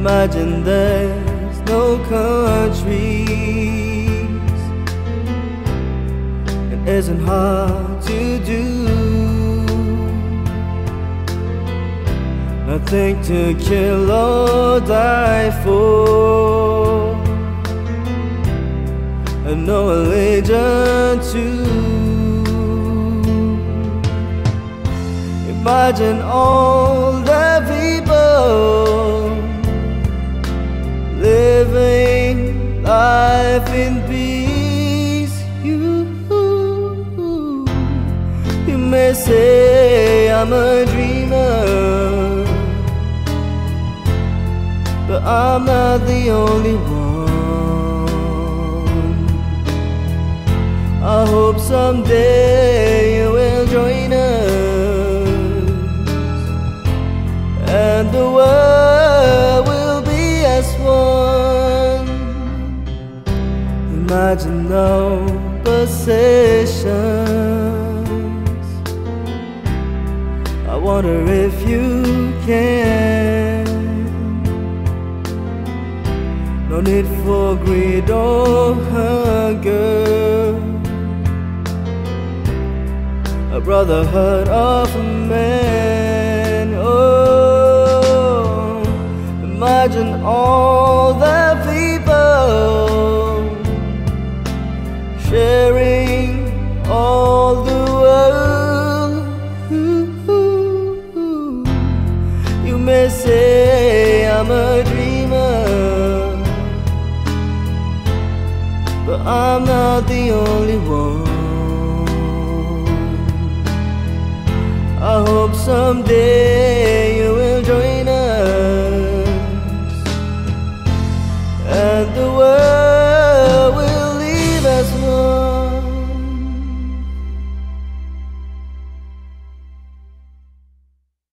Imagine there's no countries. It isn't hard to do. Nothing to kill or die for. And no religion too. Imagine all say I'm a dreamer, but I'm not the only one. I hope someday you will join us, and the world will be as one. Imagine no possessions. Wonder if you can. No need for greed or hunger. A brotherhood of men. say I'm a dreamer, but I'm not the only one. I hope someday you will join us, and the world.